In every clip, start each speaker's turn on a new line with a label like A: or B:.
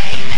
A: Amen.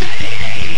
A: Hey, hey, hey.